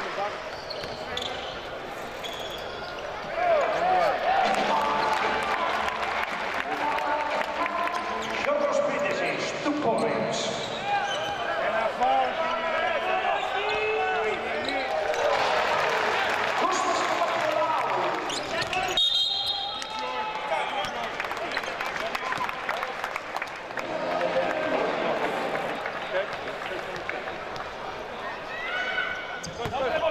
on the bucket. Go, go, go.